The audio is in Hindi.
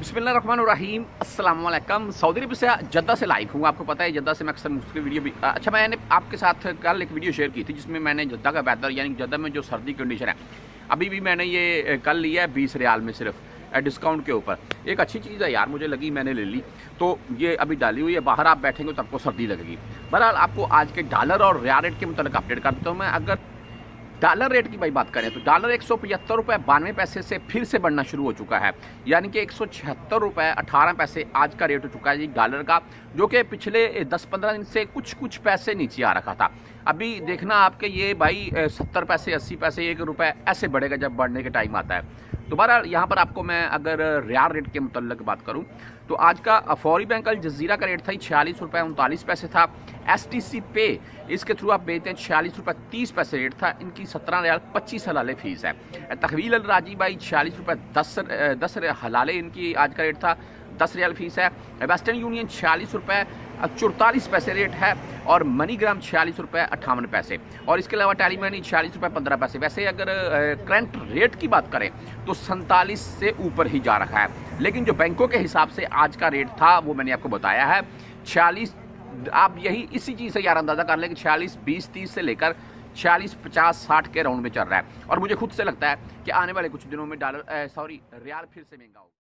अस्सलाम वालेकुम सऊदी अरब से जद्दा से लाइव हूँ। आपको पता है, जद्दा से मैं अक्सर मुख्तु वीडियो भी अच्छा मैंने आपके साथ कल एक वीडियो शेयर की थी, जिसमें मैंने जद्दा का वेदर यानी जद्दा में जो सर्दी कंडीशन है, अभी भी मैंने ये कल लिया है बीस रियाल में सिर्फ़ डिस्काउंट के ऊपर। एक अच्छी चीज़ है यार, मुझे लगी मैंने ले ली। तो ये अभी डाली हुई है, बाहर आप बैठेंगे तो आपको सर्दी लगेगी। बहरहाल, आपको आज के डॉलर और रियाल रेट के मुतल अपडेट कर देता हूँ मैं। अगर डॉलर रेट की भाई बात करें तो डॉलर एक सौ पचहत्तर रुपये बानवे पैसे से फिर से बढ़ना शुरू हो चुका है। यानी कि एक सौ छिहत्तर रुपये अठारह पैसे आज का रेट हो चुका है जी डॉलर का, जो कि पिछले दस पंद्रह दिन से कुछ कुछ पैसे नीचे आ रखा था। अभी देखना आपके ये भाई सत्तर पैसे, अस्सी पैसे एक रुपये ऐसे बढ़ेगा जब बढ़ने के टाइम आता है। दोबारा यहाँ पर आपको मैं अगर रियाल रेट के मुतलक बात करूँ तो आज का फौरी बैंक अल जजीरा का रेट था छियालीस रुपये उनतालीस पैसे था। एस टी सी पे इसके थ्रू आप बेचते हैं छियालीस रुपये तीस पैसे रेट था। इनकी सत्रह रियाल पच्चीस हलाले फ़ीस है। तहवील अल राज़ी भाई छियालीस रुपये दस दस हलाले इनकी आज का रेट था, दस रियाल फ़ीस है। वेस्टर्न यूनियन छियालीस रुपये चौतालीस पैसे रेट है। और मनी ग्राम छियालीस रुपये अट्ठावन पैसे। और इसके अलावा टैली मनी छियालीस रुपये पंद्रह पैसे। वैसे अगर करंट रेट की बात करें तो सैंतालीस से ऊपर ही जा रखा है। लेकिन जो बैंकों के हिसाब से आज का रेट था, वो मैंने आपको बताया है। छियालीस, आप यही इसी चीज़ से यार अंदाज़ा कर लें कि छियालीस, बीस, तीस से लेकर छियालीस, पचास, साठ के राउंड में चल रहा है। और मुझे खुद से लगता है कि आने वाले कुछ दिनों में डॉलर सॉरी रियाल फिर से महँगा होगा।